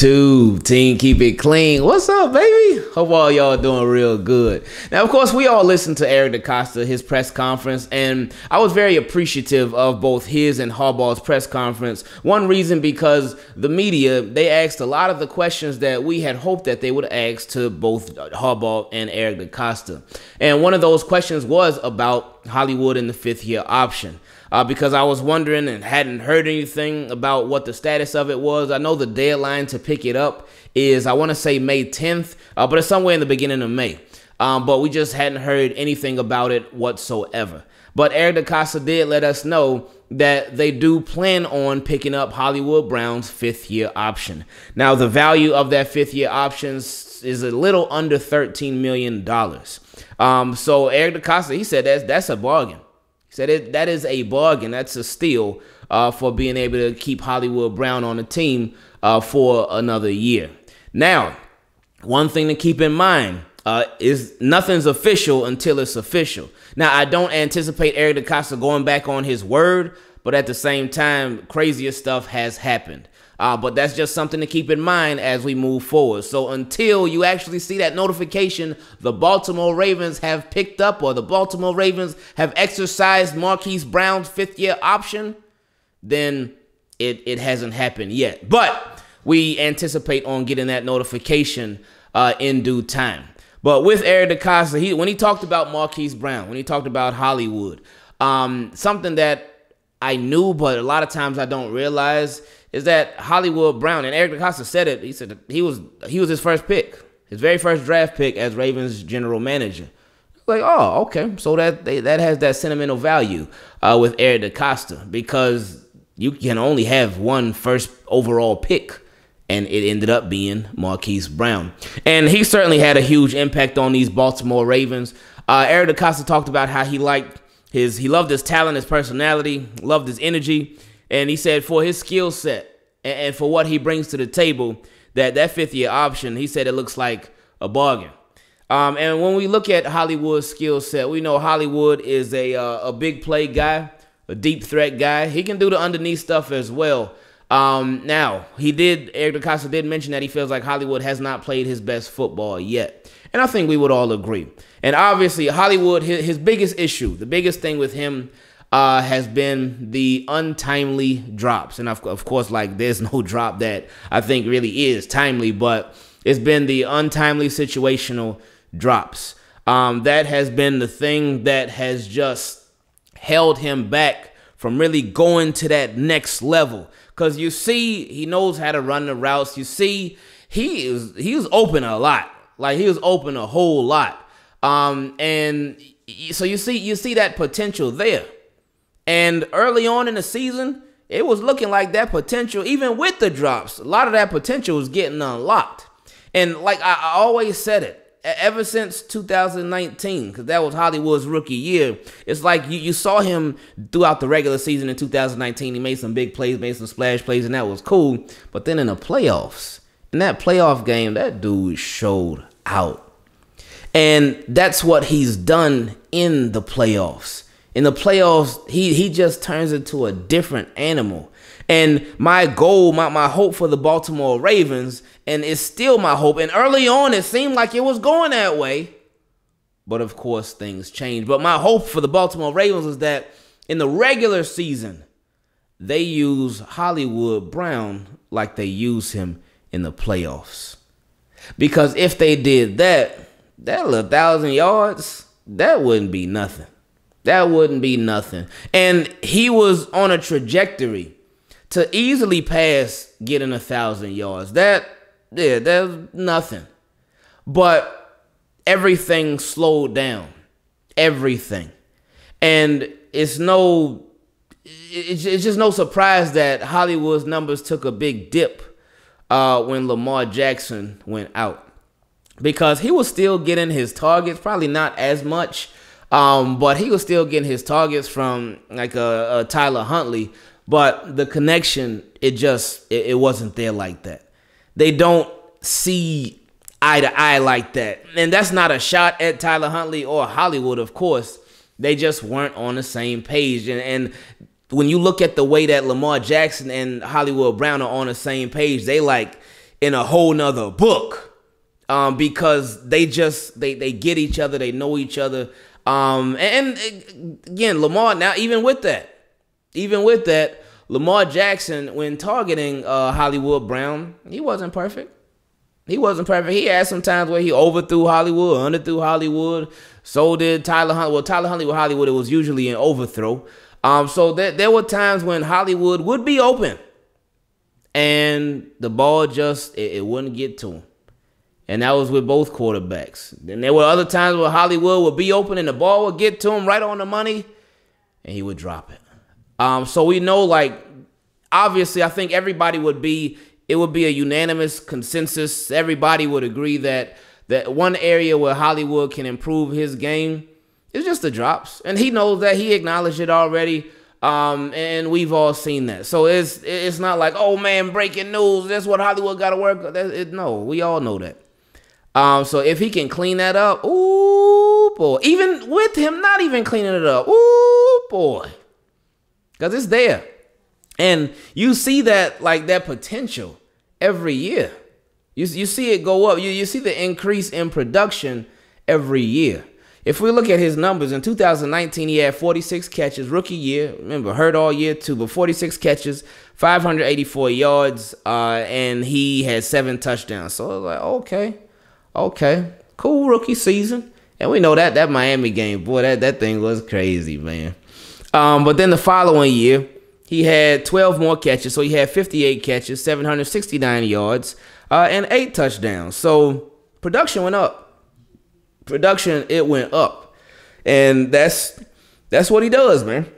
YouTube team, keep it clean. What's up, baby? Hope all y'all doing real good. Now, of course, we all listened to Eric DeCosta, his press conference, and I was very appreciative of both his and Harbaugh's press conference. One reason because the media they asked a lot of the questions that we had hoped that they would ask to both Harbaugh and Eric DeCosta, and one of those questions was about Hollywood and the fifth year option uh, because I was wondering and hadn't heard anything about what the status of it was. I know the deadline to pick it up is, I want to say May 10th, uh, but it's somewhere in the beginning of May. Um, but we just hadn't heard anything about it whatsoever. But Eric DeCosta did let us know that they do plan on picking up Hollywood Brown's fifth year option. Now, the value of that fifth year option is a little under $13 million. Um, so Eric DeCosta, he said that's, that's a bargain. He said it, that is a bargain. That's a steal uh, for being able to keep Hollywood Brown on the team uh, for another year. Now, one thing to keep in mind uh, is nothing's official until it's official. Now, I don't anticipate Eric DeCosta going back on his word, but at the same time, crazier stuff has happened. Uh, but that's just something to keep in mind as we move forward. So until you actually see that notification, the Baltimore Ravens have picked up or the Baltimore Ravens have exercised Marquise Brown's fifth year option, then it, it hasn't happened yet. But we anticipate on getting that notification uh, in due time. But with Eric DeCosta, he when he talked about Marquise Brown, when he talked about Hollywood, um, something that I knew, but a lot of times I don't realize is that Hollywood Brown and Eric DeCosta said it. He said he was he was his first pick, his very first draft pick as Ravens general manager. Like, oh, okay, so that they, that has that sentimental value uh, with Eric DeCosta because you can only have one first overall pick, and it ended up being Marquise Brown, and he certainly had a huge impact on these Baltimore Ravens. Uh, Eric DeCosta talked about how he liked his he loved his talent, his personality, loved his energy and he said for his skill set and, for what he brings to the table, that that fifth year option, he said it looks like a bargain. Um, and when we look at Hollywood's skill set, we know Hollywood is a uh, a big play guy, a deep threat guy. He can do the underneath stuff as well. Um, now he did. Eric DeCosta did mention that he feels like Hollywood has not played his best football yet, and I think we would all agree. And obviously, Hollywood, his, his biggest issue, the biggest thing with him uh, has been the untimely drops. And of, of course, like there's no drop that I think really is timely, but it's been the untimely situational drops. Um, that has been the thing that has just held him back from really going to that next level. Cause you see, he knows how to run the routes. You see, he is he was open a lot. Like he was open a whole lot. Um, and so you see you see that potential there. And early on in the season, it was looking like that potential, even with the drops, a lot of that potential was getting unlocked. And like I, always said it, ever since 2019, because that was Hollywood's rookie year, it's like you, you saw him throughout the regular season in 2019. He made some big plays, made some splash plays, and that was cool. But then in the playoffs, in that playoff game, that dude showed out. And that's what he's done in the playoffs in the playoffs, he he just turns into a different animal. And my goal, my, my hope for the Baltimore Ravens, and it's still my hope. And early on, it seemed like it was going that way. But of course, things change. But my hope for the Baltimore Ravens is that in the regular season, they use Hollywood Brown like they use him in the playoffs. Because if they did that, that little thousand yards, that wouldn't be nothing. That wouldn't be nothing. And he was on a trajectory to easily pass getting a thousand yards. That yeah, there's nothing. But everything slowed down. Everything. And it's no it's, just no surprise that Hollywood's numbers took a big dip uh, when Lamar Jackson went out. Because he was still getting his targets, probably not as much um, but he was still getting his targets from like a, a Tyler Huntley. But the connection, it just it, it wasn't there like that. They don't see eye to eye like that, and that's not a shot at Tyler Huntley or Hollywood, of course. They just weren't on the same page, and, and when you look at the way that Lamar Jackson and Hollywood Brown are on the same page, they like in a whole nother book um, because they just they they get each other, they know each other. Um, and, and again, Lamar now even with that, even with that, Lamar Jackson when targeting uh, Hollywood Brown, he wasn't perfect. He wasn't perfect. He had some times where he overthrew Hollywood, underthrew Hollywood. So did Tyler. Well, Tyler Huntley with Hollywood, it was usually an overthrow. Um, so there, there were times when Hollywood would be open, and the ball just it, it wouldn't get to him. And that was with both quarterbacks. Then there were other times where Hollywood would be open and the ball would get to him right on the money, and he would drop it. Um, so we know, like, obviously, I think everybody would be it would be a unanimous consensus. Everybody would agree that that one area where Hollywood can improve his game is just the drops, and he knows that. He acknowledged it already, um, and we've all seen that. So it's it's not like oh man, breaking news. That's what Hollywood got to work. That, it, no, we all know that. Um, so if he can clean that up, ooh boy, even with him not even cleaning it up, ooh boy, because it's there, and you see that like that potential every year. You, you see it go up. You, you see the increase in production every year. If we look at his numbers in 2019, he had 46 catches, rookie year. Remember, hurt all year too, but 46 catches, 584 yards, uh, and he had seven touchdowns. So like, okay, okay, cool rookie season. And we know that that Miami game, boy, that, that thing was crazy, man. Um, but then the following year, he had 12 more catches, so he had 58 catches, 769 yards, uh, and eight touchdowns. So production went up. Production it went up, and that's that's what he does, man.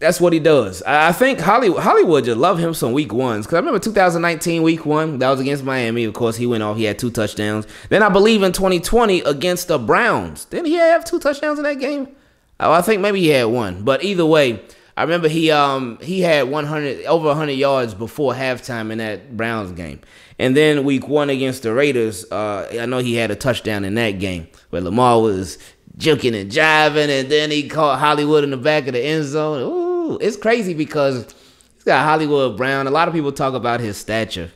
That's what he does. I think Hollywood Hollywood just love him some week ones. Cause I remember 2019 week one that was against Miami. Of course, he went off. He had two touchdowns. Then I believe in 2020 against the Browns. Didn't he have two touchdowns in that game? Oh, I think maybe he had one. But either way, I remember he um he had 100 over 100 yards before halftime in that Browns game. And then week 1 against the Raiders, uh I know he had a touchdown in that game where Lamar was juking and jiving and then he caught Hollywood in the back of the end zone. It's crazy because he's got Hollywood Brown. A lot of people talk about his stature,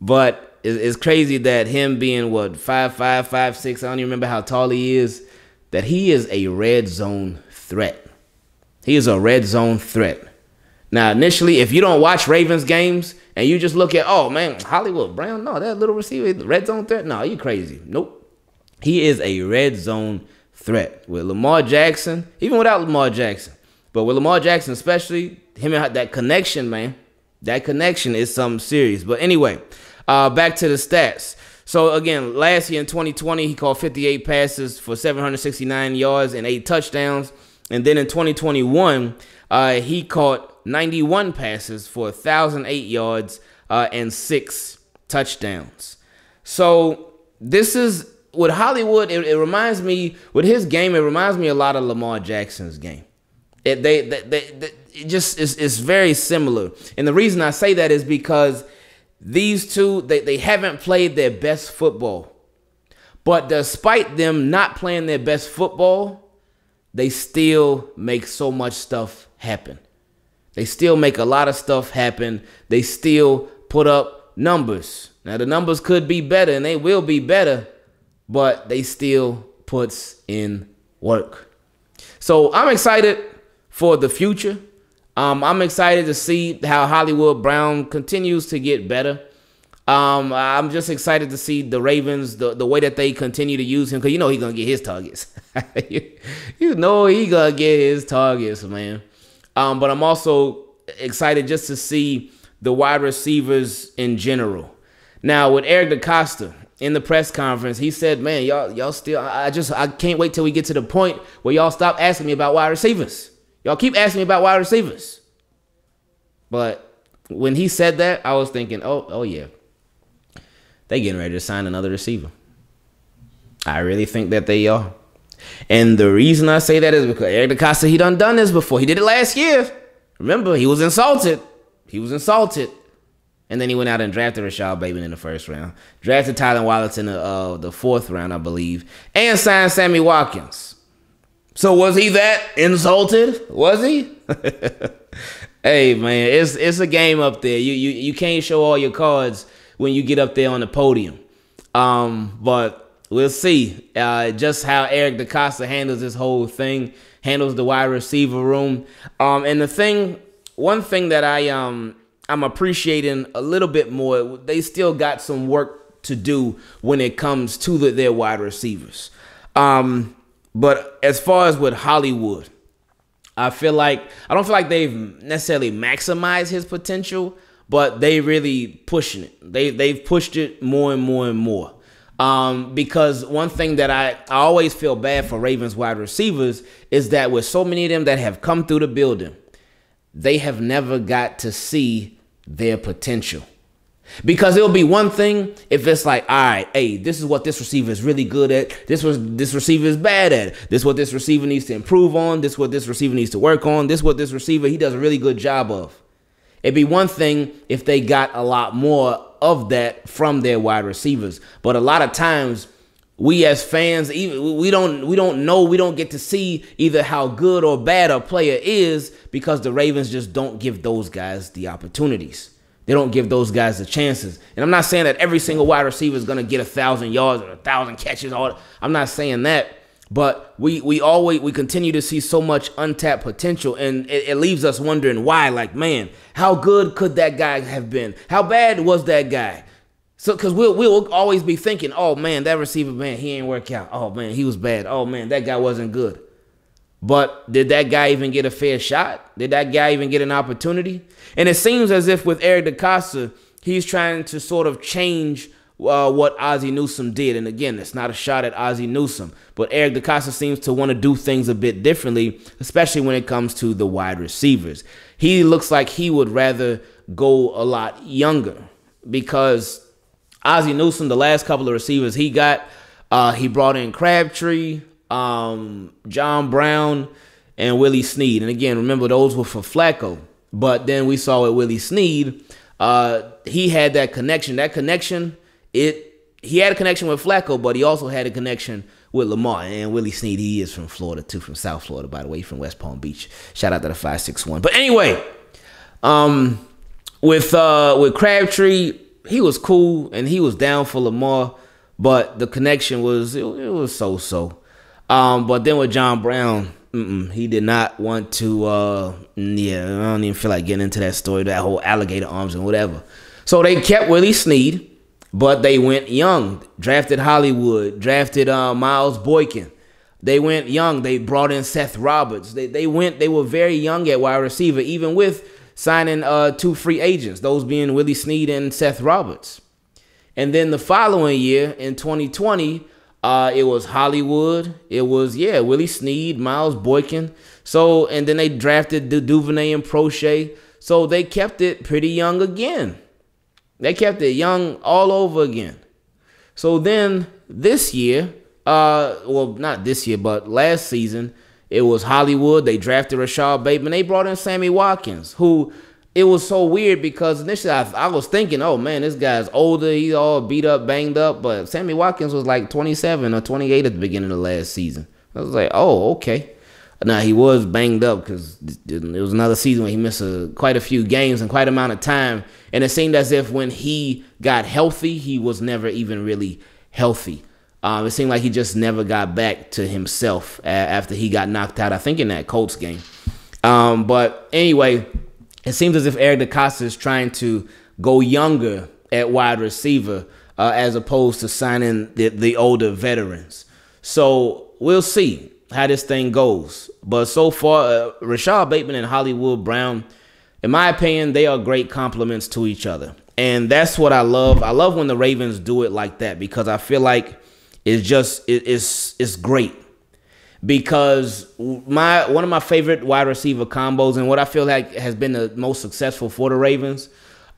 but it's crazy that him being what five five five six. I don't even remember how tall he is. That he is a red zone threat. He is a red zone threat. Now, initially, if you don't watch Ravens games and you just look at, oh man, Hollywood Brown, no, that little receiver, red zone threat, no, you crazy. Nope. He is a red zone threat with Lamar Jackson, even without Lamar Jackson. But with Lamar Jackson, especially him and that connection, man, that connection is something serious. But anyway, uh, back to the stats. So again, last year in 2020, he caught 58 passes for 769 yards and eight touchdowns. And then in 2021, uh, he caught 91 passes for 1,008 yards uh, and six touchdowns. So this is with Hollywood. It, it, reminds me with his game. It reminds me a lot of Lamar Jackson's game. It, they, they, they, they it just is it's very similar. And the reason I say that is because these two they, they haven't played their best football. But despite them not playing their best football, they still make so much stuff happen. They still make a lot of stuff happen. They still put up numbers. Now the numbers could be better and they will be better, but they still puts in work. So I'm excited for the future. Um, I'm excited to see how Hollywood Brown continues to get better. Um, I'm just excited to see the Ravens, the, the way that they continue to use him, because you know he's gonna get his targets. you, you know he gonna get his targets, man. Um, but I'm also excited just to see the wide receivers in general. Now with Eric DeCosta in the press conference, he said, "Man, y'all, y'all still. I just, I can't wait till we get to the point where y'all stop asking me about wide receivers. Y'all keep asking me about wide receivers." But when he said that, I was thinking, "Oh, oh yeah." they getting ready to sign another receiver. I really think that they are. And the reason I say that is because Eric DeCosta, he done done this before. He did it last year. Remember, he was insulted. He was insulted. And then he went out and drafted Rashod Bateman in the first round. Drafted Tylan Wallace in the, uh, the fourth round, I believe. And signed Sammy Watkins. So was he that insulted? Was he? hey man, it's it's a game up there. You you you can't show all your cards when you get up there on the podium. Um, but we'll see uh, just how Eric DeCosta handles this whole thing, handles the wide receiver room. Um, and the thing, one thing that I um I'm appreciating a little bit more, they still got some work to do when it comes to the, their wide receivers. Um, but as far as with Hollywood, I feel like I don't feel like they've necessarily maximized his potential, but they really pushing it. They they've pushed it more and more and more. Um, because one thing that I, I always feel bad for Ravens wide receivers is that with so many of them that have come through the building, they have never got to see their potential. Because it'll be one thing if it's like, all right, hey, this is what this receiver is really good at. This was this receiver is bad at. This is what this receiver needs to improve on. This is what this receiver needs to work on. This is what this receiver he does a really good job of. It'd be one thing if they got a lot more of that from their wide receivers. But a lot of times we as fans even we don't we don't know we don't get to see either how good or bad a player is because the Ravens just don't give those guys the opportunities. They don't give those guys the chances. And I'm not saying that every single wide receiver is going to get a thousand yards or a thousand catches. All I'm not saying that. But we we always we continue to see so much untapped potential, and it, it, leaves us wondering why. Like, man, how good could that guy have been? How bad was that guy? So, because we'll we'll always be thinking, oh man, that receiver man, he ain't work out. Oh man, he was bad. Oh man, that guy wasn't good. But did that guy even get a fair shot? Did that guy even get an opportunity? And it seems as if with Eric DeCosta, he's trying to sort of change uh, what Ozzie Newsome did. And again, it's not a shot at Ozzie Newsome, but Eric DeCosta seems to want to do things a bit differently, especially when it comes to the wide receivers. He looks like he would rather go a lot younger because Ozzie Newsome, the last couple of receivers he got, uh, he brought in Crabtree, um, John Brown, and Willie Snead. And again, remember those were for Flacco. But then we saw with Willie Snead, uh, he had that connection. That connection, it he had a connection with Flacco, but he also had a connection with Lamar. And Willie Snead, he is from Florida too, from South Florida, by the way, from West Palm Beach. Shout out to the 561. But anyway, um, with uh with Crabtree, he was cool and he was down for Lamar, but the connection was it, it was so so. Um, but then with John Brown, he did not want to. Uh, yeah, I don't even feel like getting into that story, that whole alligator arms and whatever. So they kept Willie Snead, but they went young. Drafted Hollywood, drafted uh, Miles Boykin. They went young. They brought in Seth Roberts. They they went. They were very young at wide receiver, even with signing uh, two free agents. Those being Willie Snead and Seth Roberts. And then the following year in 2020 uh, it was Hollywood. It was yeah, Willie Snead, Miles Boykin. So and then they drafted the Duvernay and Proche. So they kept it pretty young again. They kept it young all over again. So then this year, uh, well not this year, but last season, it was Hollywood. They drafted Rashod Bateman. They brought in Sammy Watkins, who it was so weird because initially I, I, was thinking, oh man, this guy's older, he's all beat up, banged up. But Sammy Watkins was like 27 or 28 at the beginning of the last season. I was like, oh, okay. Now he was banged up because it was another season where he missed a, quite a few games and quite amount of time, and it seemed as if when he got healthy, he was never even really healthy. Um, it seemed like he just never got back to himself after he got knocked out. I think in that Colts game. Um, but anyway, it seems as if Eric DeCosta is trying to go younger at wide receiver uh, as opposed to signing the, the older veterans. So we'll see how this thing goes. But so far, uh, Rashod Bateman and Hollywood Brown, in my opinion, they are great complements to each other. And that's what I love. I love when the Ravens do it like that because I feel like it's just it, it's it's great because my one of my favorite wide receiver combos and what I feel like has been the most successful for the Ravens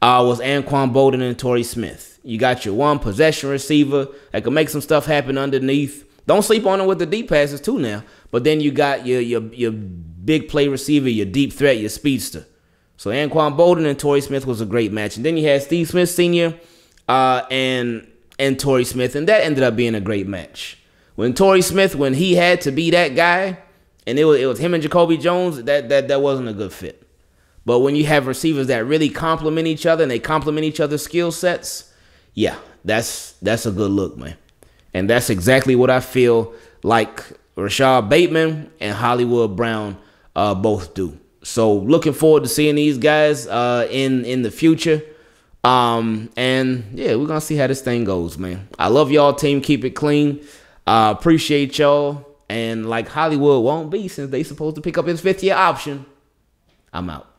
uh, was Anquan Boldin and Torrey Smith. You got your one possession receiver that can make some stuff happen underneath. Don't sleep on him with the deep passes too now. But then you got your your your big play receiver, your deep threat, your speedster. So Anquan Boldin and Torrey Smith was a great match. And then you had Steve Smith Sr. Uh, and and Torrey Smith, and that ended up being a great match. When Torrey Smith, when he had to be that guy, and it was it was him and Jacoby Jones, that that that wasn't a good fit. But when you have receivers that really complement each other and they complement each other's skill sets, yeah, that's that's a good look, man. And that's exactly what I feel like Rashod Bateman and Hollywood Brown uh, both do. So looking forward to seeing these guys uh, in in the future. Um, and yeah, we're gonna see how this thing goes, man. I love y'all, team. Keep it clean. Uh, appreciate y'all. And like Hollywood won't be since they supposed to pick up his fifth year option. I'm out.